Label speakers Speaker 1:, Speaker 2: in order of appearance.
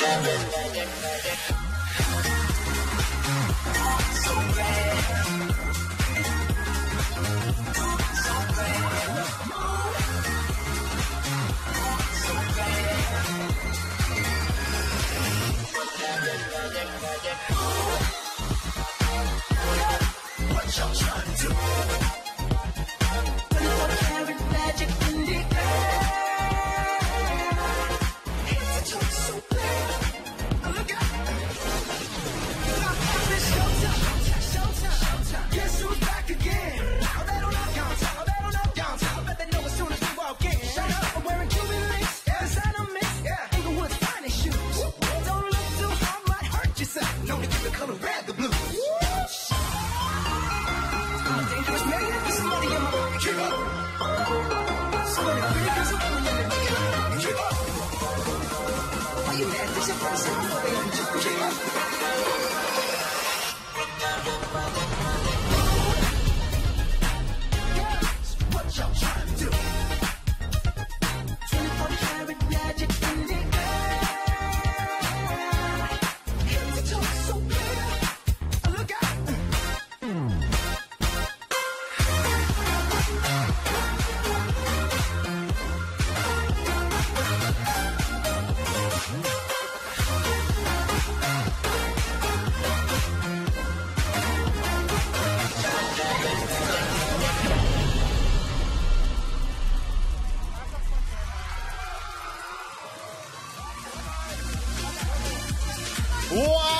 Speaker 1: Gentlemen. known to give the Dangerous man, this is in my. Keep up. Somebody some money in my pocket. Keep up. Why you mad? This is your first time. Keep up. Wow!